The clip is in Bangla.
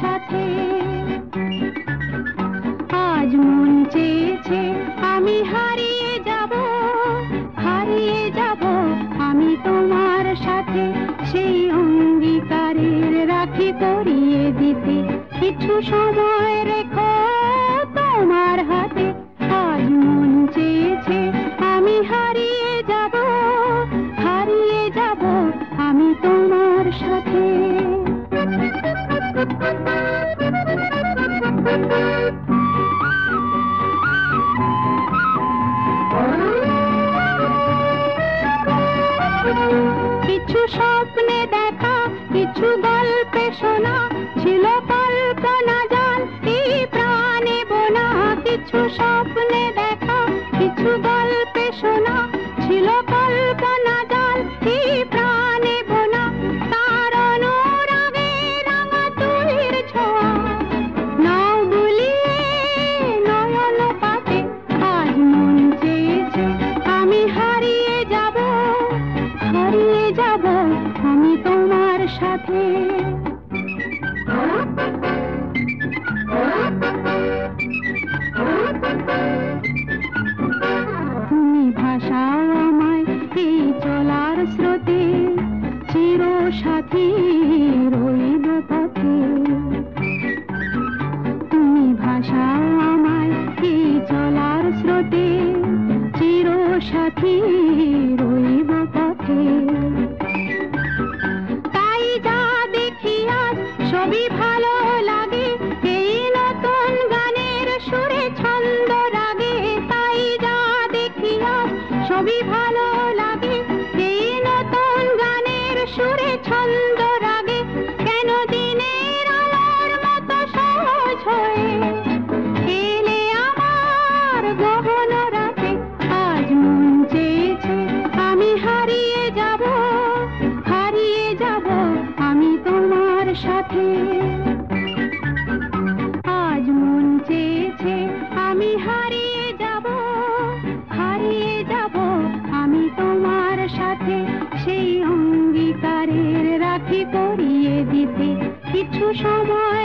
সাথে। আজ মন চেয়েছে, আমি হারিয়ে যাব হারিয়ে যাব আমি তোমার সাথে। সেই অঙ্গীকারের রাখি করিয়ে দিতে কিছু সময় রে কিছু স্বপ্নে দেখা, কিছু গল্পে শোনা, ছিল কল্পনা জান এই প্রাণে বোনা। কিছু স্বপ্নে দেখা, কিছু গল্পে শোনা, ছিল সাথে। তুমি ভাষাও আমায় এই চলার স্রোতে চির সাথী রইব পথে। তুমি ভাষাও আমায় এই চলার স্রোতে চির সাথী রইব পথে। সবই ভালো লাগে। এই নতুন গানের সুরে ছন্দ সাথে সেই অঙ্গীকারের রাখি পরিয়ে দিতে কিছু সময়